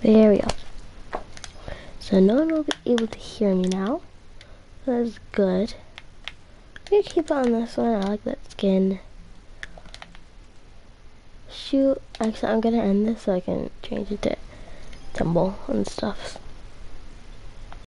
There we go. So no one will be able to hear me now. That's good. I'm gonna keep on this one. I like that skin. Shoot. Actually, I'm gonna end this so I can change it to tumble and stuff.